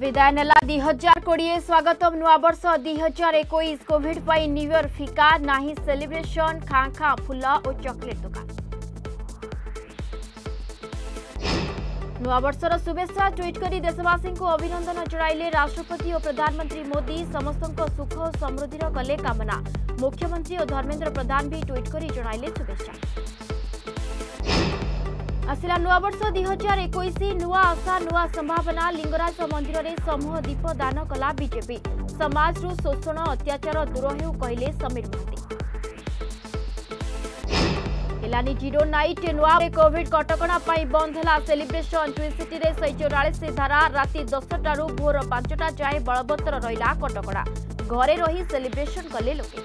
ବିଦାୟ ନେଲା ଦୁଇ ହଜାର କୋଡ଼ିଏ ସ୍ୱାଗତମ ନୂଆବର୍ଷ ଦୁଇ ହଜାର ଏକୋଇଶ କୋଭିଡ ପାଇଁ ନ୍ୟୁୟର୍ ଫିକା ନାହିଁ ସେଲିବ୍ରେସନ ଖାଁ ଖାଁ ଫୁଲ ଓ ଚକୋଲେଟ ଦୋକାନ ନୂଆବର୍ଷର ଶୁଭେଚ୍ଛା ଟ୍ୱିଟ୍ କରି ଦେଶବାସୀଙ୍କୁ ଅଭିନନ୍ଦନ ଜଣାଇଲେ ରାଷ୍ଟ୍ରପତି ଓ ପ୍ରଧାନମନ୍ତ୍ରୀ ମୋଦି ସମସ୍ତଙ୍କ ସୁଖ ଓ ସମୃଦ୍ଧିର କଲେ କାମନା ମୁଖ୍ୟମନ୍ତ୍ରୀ ଓ ଧର୍ମେନ୍ଦ୍ର ପ୍ରଧାନ ବି ଟ୍ୱିଟ୍ କରି ଜଣାଇଲେ ଶୁଭେଚ୍ଛା আসিলা নয়া বর্ষ 2021 নয়া আশা নয়া সম্ভাবনা লিঙ্গরাজ মন্দিররে সমূহ দীপদান কলা বিজেপি সমাজৰ শোষণ অত্যাচাৰ দূৰ হ'উ ক'ইলে সমিৰ்ப்பতি। এলা নি জিরো নাইট নয়াৰে কোভিড কটকণা পাই বন্ধ হলা सेलिब्रেশ্বন টু সিটিৰে সৈচৰাৰে ছাৰা ৰাতি 10 টাৰু ভৰ 5 টা চাই বৰবত্তৰ ৰইলা কটকণা। ঘৰে ৰৈ सेलिब्रেশ্বন ক'লে লোকে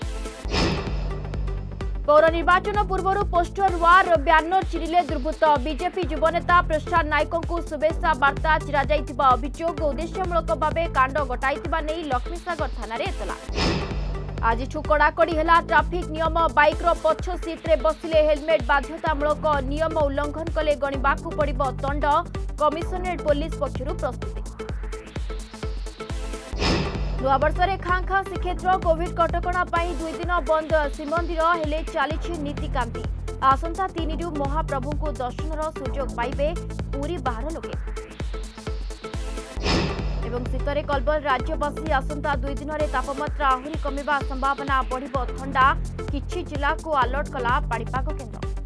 ପୌର ନିର୍ବାଚନ ପୂର୍ବରୁ ପୋଷ୍ଟର ୱାର୍ ବ୍ୟାନର ଚିରିଲେ ଦୁର୍ବୃତ୍ତ ବିଜେପି ଯୁବନେତା ପ୍ରସାଦ ନାୟକଙ୍କୁ ଶୁଭେଚ୍ଛା ବାର୍ତ୍ତା ଚିରାଯାଇଥିବା ଅଭିଯୋଗ ଉଦ୍ଦେଶ୍ୟମୂଳକ ଭାବେ କାଣ୍ଡ ଘଟାଇଥିବା ନେଇ ଲକ୍ଷ୍ମୀସାଗର ଥାନାରେ ଏତଲା ଆଜିଠୁ କଡ଼ାକଡ଼ି ହେଲା ଟ୍ରାଫିକ୍ ନିୟମ ବାଇକ୍ର ପଛ ସିଟ୍ରେ ବସିଲେ ହେଲମେଟ୍ ବାଧ୍ୟତାମୂଳକ ନିୟମ ଉଲ୍ଲଂଘନ କଲେ ଗଣିବାକୁ ପଡ଼ିବ ଦଣ୍ଡ କମିଶନରେଟ୍ ପୋଲିସ ପକ୍ଷରୁ ପ୍ରସ୍ତୁତି ନୂଆବର୍ଷରେ ଖାଁ ଖାଁ ଶ୍ରୀକ୍ଷେତ୍ର କୋଭିଡ୍ କଟକଣା ପାଇଁ ଦୁଇ ଦିନ ବନ୍ଦ ଶ୍ରୀମନ୍ଦିର ହେଲେ ଚାଲିଛି ନୀତିକାନ୍ତି ଆସନ୍ତା ତିନିରୁ ମହାପ୍ରଭୁଙ୍କୁ ଦର୍ଶନର ସୁଯୋଗ ପାଇବେ ପୁରୀ ବାହାର ଲୋକେ ଏବଂ ଶୀତରେ କଲବଲ ରାଜ୍ୟବାସୀ ଆସନ୍ତା ଦୁଇ ଦିନରେ ତାପମାତ୍ରା ଆହୁରି କମିବା ସମ୍ଭାବନା ବଢ଼ିବ ଥଣ୍ଡା କିଛି ଜିଲ୍ଲାକୁ ଆଲର୍ଟ କଲା ପାଣିପାଗ କେନ୍ଦ୍ର